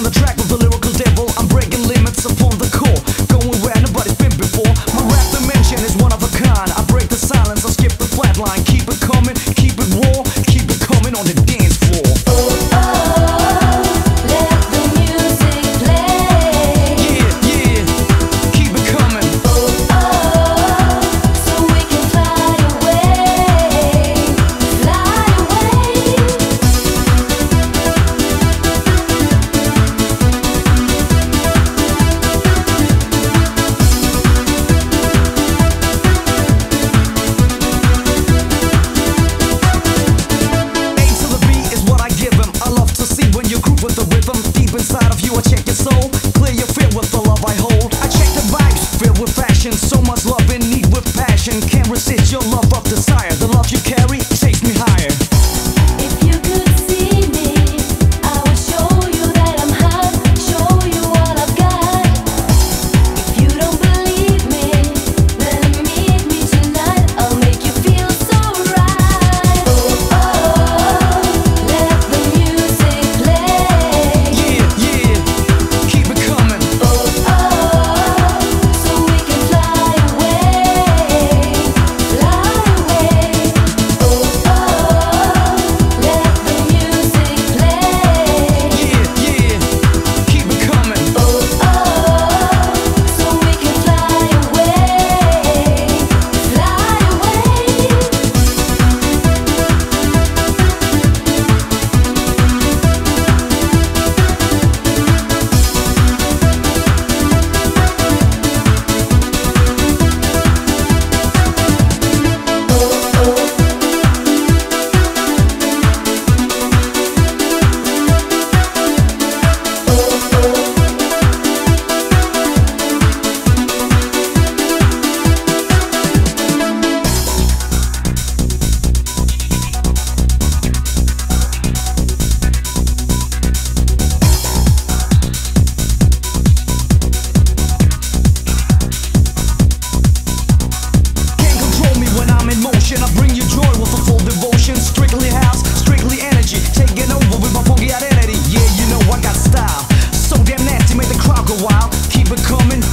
on the track with the lyrical devil. I'm breaking limits upon the core. Going where nobody's been before. My rap dimension is one of a kind. I break the silence, I skip the flatline Keep it coming,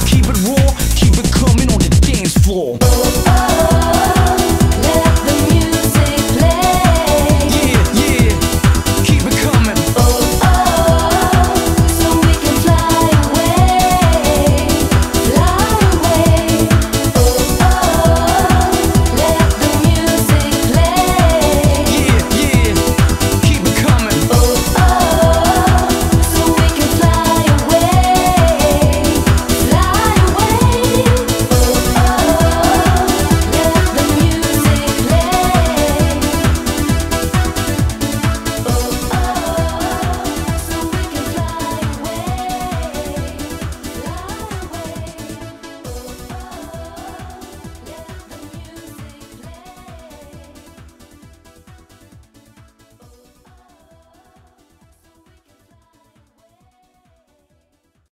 keep it raw